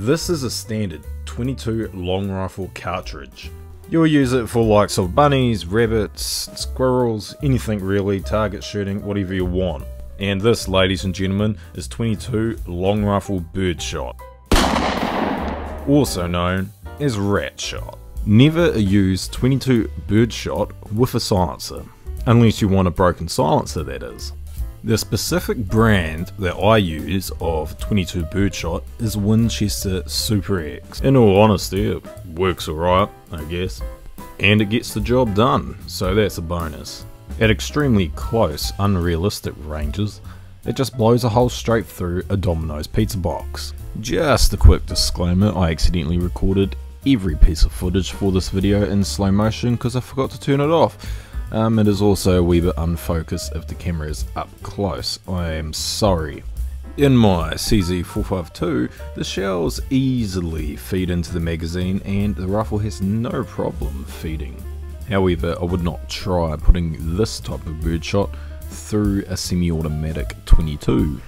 This is a standard 22 long rifle cartridge. You'll use it for likes of bunnies, rabbits, squirrels, anything really, target shooting, whatever you want. And this, ladies and gentlemen, is 22 long rifle birdshot, also known as rat shot. Never use 22 birdshot with a silencer, unless you want a broken silencer that is. The specific brand that I use of 22 birdshot is Winchester Super X. In all honesty, it works alright, I guess. And it gets the job done, so that's a bonus. At extremely close, unrealistic ranges, it just blows a hole straight through a Domino's pizza box. Just a quick disclaimer, I accidentally recorded every piece of footage for this video in slow motion because I forgot to turn it off. Um, it is also a wee bit unfocused if the camera is up close. I am sorry. In my CZ452, the shells easily feed into the magazine and the rifle has no problem feeding. However, I would not try putting this type of birdshot through a semi-automatic 22.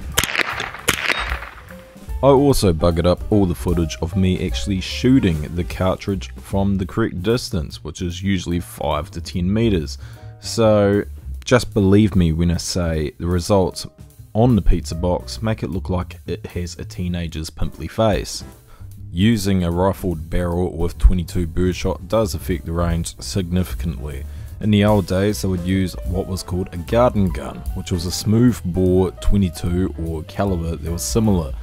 I also buggered up all the footage of me actually shooting the cartridge from the correct distance, which is usually 5 to 10 meters. So just believe me when I say the results on the pizza box make it look like it has a teenager's pimply face. Using a rifled barrel with 22 birdshot does affect the range significantly. In the old days, they would use what was called a garden gun, which was a smooth bore 22 or caliber that was similar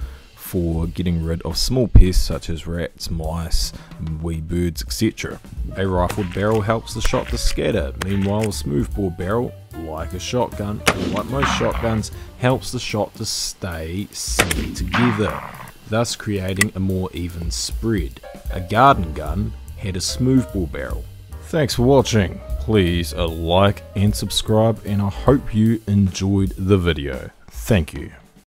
for getting rid of small pests such as rats, mice, wee birds, etc. A rifled barrel helps the shot to scatter, meanwhile a smoothbore barrel, like a shotgun, like most shotguns, helps the shot to stay sewn together, thus creating a more even spread. A garden gun had a smoothbore barrel. Thanks for watching. Please uh, like and subscribe and I hope you enjoyed the video. Thank you.